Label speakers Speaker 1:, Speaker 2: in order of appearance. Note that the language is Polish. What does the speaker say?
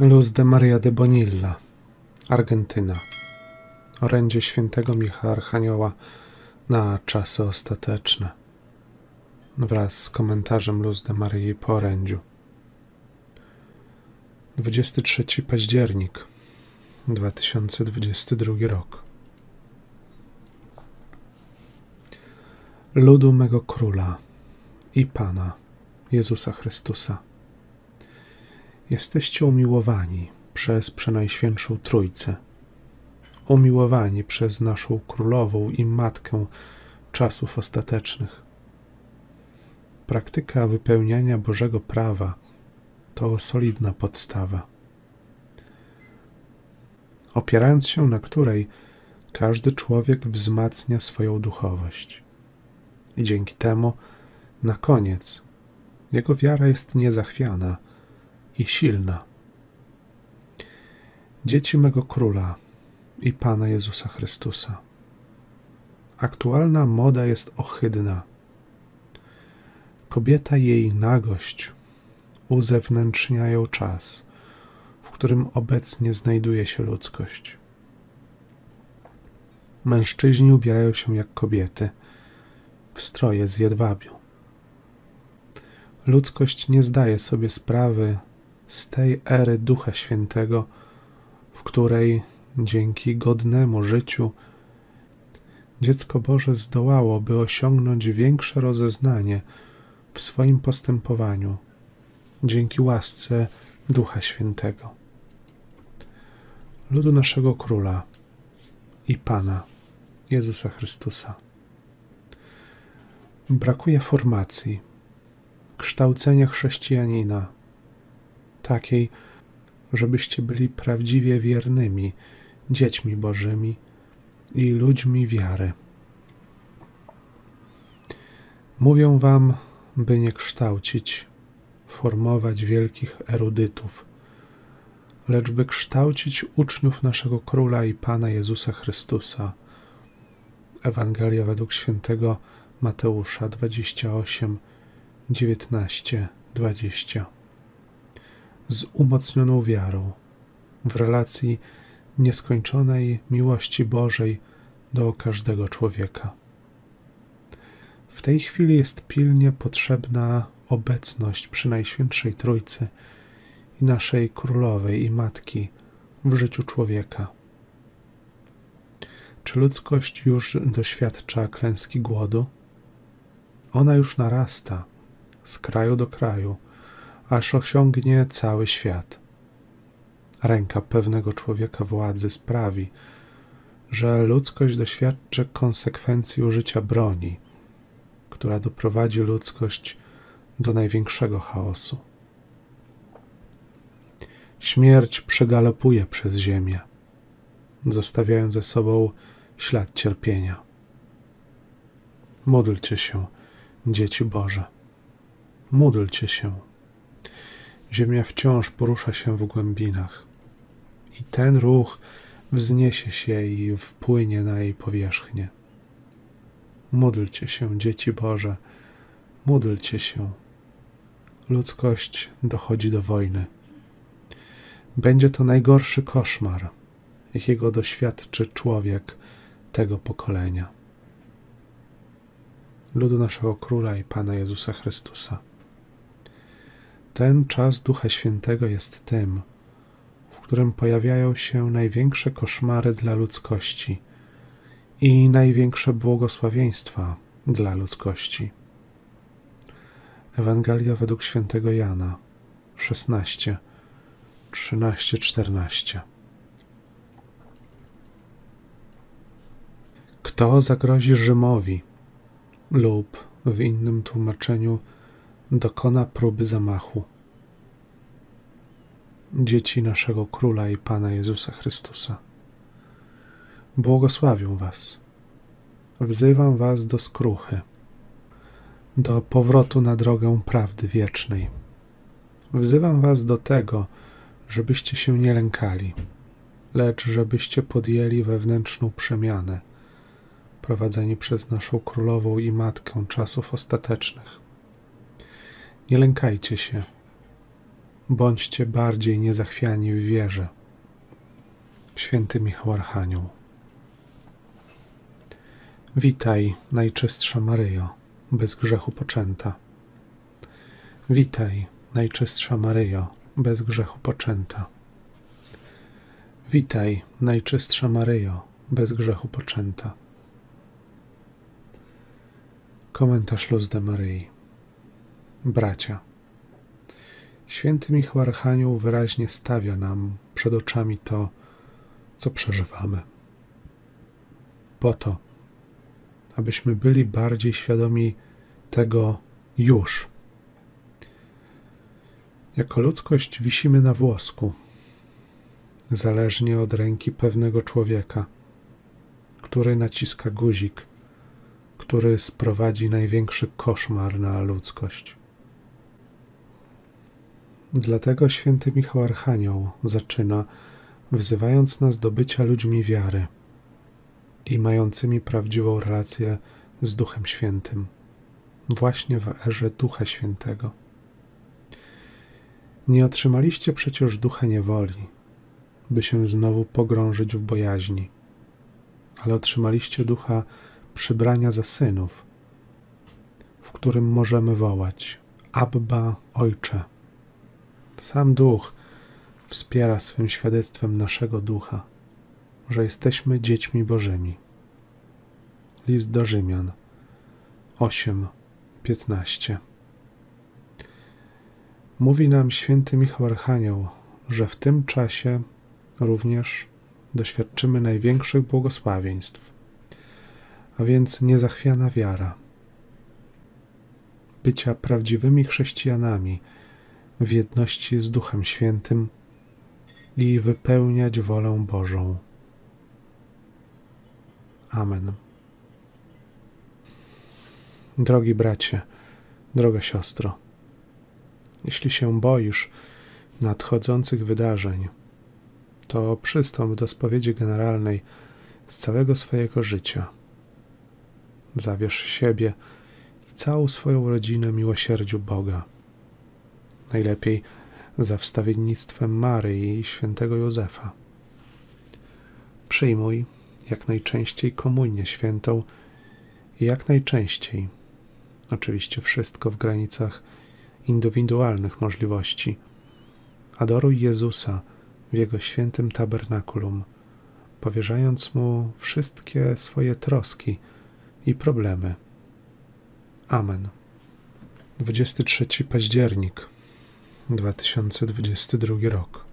Speaker 1: Luz de Maria de Bonilla, Argentyna. Orędzie świętego Michała Archanioła na czasy ostateczne. Wraz z komentarzem Luz de Marii po orędziu. 23 październik 2022 rok. Ludu mego króla i Pana Jezusa Chrystusa Jesteście umiłowani przez Przenajświętszą Trójcę, umiłowani przez naszą Królową i Matkę czasów ostatecznych. Praktyka wypełniania Bożego prawa to solidna podstawa, opierając się na której każdy człowiek wzmacnia swoją duchowość. I dzięki temu, na koniec, jego wiara jest niezachwiana – i silna. Dzieci mego króla i Pana Jezusa Chrystusa. Aktualna moda jest ohydna. Kobieta jej nagość uzewnętrzniają czas, w którym obecnie znajduje się ludzkość. Mężczyźni ubierają się jak kobiety, w stroje z jedwabiu. Ludzkość nie zdaje sobie sprawy z tej ery Ducha Świętego, w której dzięki godnemu życiu dziecko Boże zdołało, by osiągnąć większe rozeznanie w swoim postępowaniu, dzięki łasce Ducha Świętego. Ludu naszego Króla i Pana Jezusa Chrystusa. Brakuje formacji, kształcenia chrześcijanina takiej, żebyście byli prawdziwie wiernymi dziećmi Bożymi i ludźmi wiary. Mówią wam, by nie kształcić, formować wielkich erudytów, lecz by kształcić uczniów naszego Króla i Pana Jezusa Chrystusa. Ewangelia według świętego Mateusza 28, 19, 20 z umocnioną wiarą w relacji nieskończonej miłości Bożej do każdego człowieka. W tej chwili jest pilnie potrzebna obecność przy Najświętszej Trójcy i naszej Królowej i Matki w życiu człowieka. Czy ludzkość już doświadcza klęski głodu? Ona już narasta z kraju do kraju aż osiągnie cały świat. Ręka pewnego człowieka władzy sprawi, że ludzkość doświadczy konsekwencji użycia broni, która doprowadzi ludzkość do największego chaosu. Śmierć przegalopuje przez ziemię, zostawiając ze sobą ślad cierpienia. Módlcie się, dzieci Boże. Módlcie się. Ziemia wciąż porusza się w głębinach i ten ruch wzniesie się i wpłynie na jej powierzchnię. Módlcie się, dzieci Boże, módlcie się. Ludzkość dochodzi do wojny. Będzie to najgorszy koszmar, jakiego doświadczy człowiek tego pokolenia. Ludu naszego Króla i Pana Jezusa Chrystusa. Ten czas Ducha Świętego jest tym, w którym pojawiają się największe koszmary dla ludzkości i największe błogosławieństwa dla ludzkości. Ewangelia według świętego Jana 16, 13, 14. Kto zagrozi Rzymowi lub w innym tłumaczeniu dokona próby zamachu. Dzieci naszego Króla i Pana Jezusa Chrystusa. Błogosławię Was. Wzywam Was do skruchy, do powrotu na drogę prawdy wiecznej. Wzywam Was do tego, żebyście się nie lękali, lecz żebyście podjęli wewnętrzną przemianę, prowadzeni przez naszą Królową i Matkę czasów ostatecznych nie lękajcie się. bądźcie bardziej niezachwiani w wierze. Święty Michał Archanioł. Witaj, Najczystsza Maryjo, bez grzechu poczęta. Witaj, Najczystsza Maryjo, bez grzechu poczęta. Witaj, Najczystsza Maryjo, bez grzechu poczęta. Komentarz Luz de Maryi. Bracia. Święty Michał Archanioł wyraźnie stawia nam przed oczami to, co przeżywamy. Po to, abyśmy byli bardziej świadomi tego już. Jako ludzkość wisimy na włosku, zależnie od ręki pewnego człowieka, który naciska guzik, który sprowadzi największy koszmar na ludzkość. Dlatego święty Michał Archanioł zaczyna, wzywając nas do bycia ludźmi wiary i mającymi prawdziwą relację z Duchem Świętym, właśnie w erze Ducha Świętego. Nie otrzymaliście przecież ducha niewoli, by się znowu pogrążyć w bojaźni, ale otrzymaliście ducha przybrania za synów, w którym możemy wołać Abba, Ojcze. Sam Duch wspiera swym świadectwem naszego ducha, że jesteśmy dziećmi Bożymi. List do Rzymian 8:15 Mówi nam święty Michał Archanioł, że w tym czasie również doświadczymy największych błogosławieństw, a więc niezachwiana wiara, bycia prawdziwymi chrześcijanami w jedności z Duchem Świętym i wypełniać wolę Bożą. Amen. Drogi bracie, droga siostro, jeśli się boisz nadchodzących wydarzeń, to przystąp do spowiedzi generalnej z całego swojego życia. Zawierz siebie i całą swoją rodzinę miłosierdziu Boga. Najlepiej za wstawiennictwem Maryi i świętego Józefa. Przyjmuj jak najczęściej komunię świętą i jak najczęściej, oczywiście wszystko w granicach indywidualnych możliwości. Adoruj Jezusa w Jego świętym tabernakulum, powierzając Mu wszystkie swoje troski i problemy. Amen. 23 październik 2022 rok.